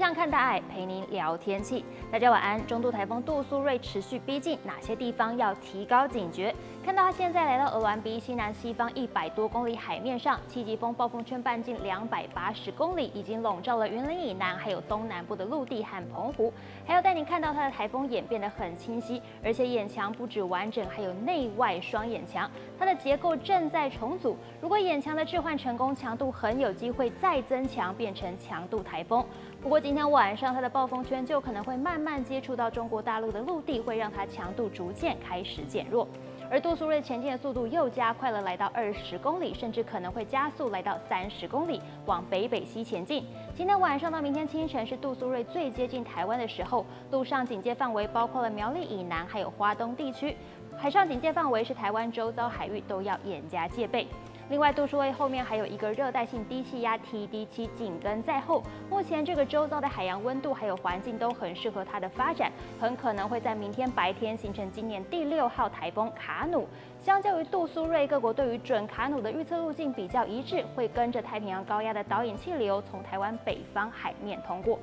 象看大爱，陪您聊天气。大家晚安。中度台风杜苏芮持续逼近，哪些地方要提高警觉？看到它现在来到鹅銮鼻西南西方一百多公里海面上，七级风暴风圈半径两百八十公里，已经笼罩了云林以南，还有东南部的陆地和澎湖。还要带您看到它的台风眼变得很清晰，而且眼墙不止完整，还有内外双眼墙，它的结构正在重组。如果眼墙的置换成功，强度很有机会再增强，变成强度台风。不过今天晚上它的暴风圈就可能会慢慢接触到中国大陆的陆地，会让它强度逐渐开始减弱。而杜苏芮前进的速度又加快了，来到二十公里，甚至可能会加速来到三十公里，往北北西前进。今天晚上到明天清晨是杜苏芮最接近台湾的时候，陆上警戒范围包括了苗栗以南还有花东地区，海上警戒范围是台湾周遭海域都要严加戒备。另外，杜苏芮后面还有一个热带性低气压 TD 七紧跟在后。目前这个周遭的海洋温度还有环境都很适合它的发展，很可能会在明天白天形成今年第六号台风卡努。相较于杜苏芮，各国对于准卡努的预测路径比较一致，会跟着太平洋高压的导引气流从台湾北方海面通过。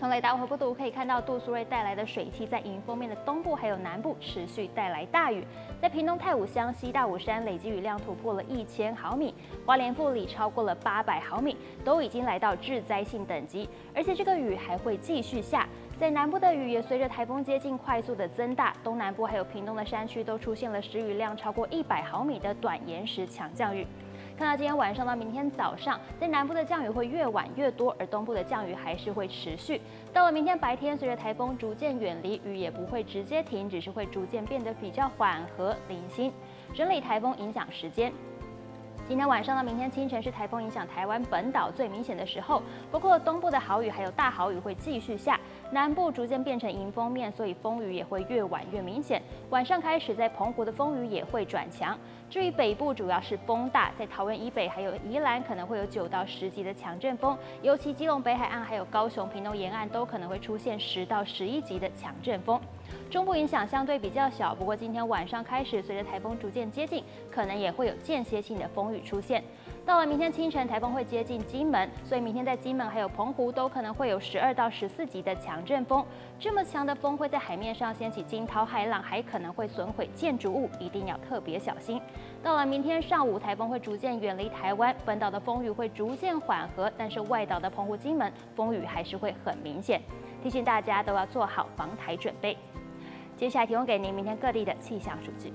从雷达回波图可以看到，杜苏芮带来的水汽在迎风面的东部还有南部持续带来大雨。在屏东太武乡西大武山，累积雨量突破了一千毫米；花莲富里超过了八百毫米，都已经来到致灾性等级。而且这个雨还会继续下，在南部的雨也随着台风接近快速的增大。东南部还有屏东的山区都出现了时雨量超过一百毫米的短延时强降雨。看到今天晚上到明天早上，在南部的降雨会越晚越多，而东部的降雨还是会持续。到了明天白天，随着台风逐渐远离，雨也不会直接停，只是会逐渐变得比较缓和、零星。整理台风影响时间。今天晚上到明天清晨是台风影响台湾本岛最明显的时候，不过东部的好雨还有大好雨会继续下，南部逐渐变成迎风面，所以风雨也会越晚越明显。晚上开始在澎湖的风雨也会转强。至于北部主要是风大，在桃园以北还有宜兰可能会有九到十级的强阵风，尤其基隆北海岸还有高雄屏东沿岸都可能会出现十到十一级的强阵风。中部影响相对比较小，不过今天晚上开始，随着台风逐渐接近，可能也会有间歇性的风雨出现。到了明天清晨，台风会接近金门，所以明天在金门还有澎湖都可能会有十二到十四级的强阵风。这么强的风会在海面上掀起惊涛骇浪，还可能会损毁建筑物，一定要特别小心。到了明天上午，台风会逐渐远离台湾，本岛的风雨会逐渐缓和，但是外岛的澎湖、金门风雨还是会很明显，提醒大家都要做好防台准备。接下来提供给您明天各地的气象数据。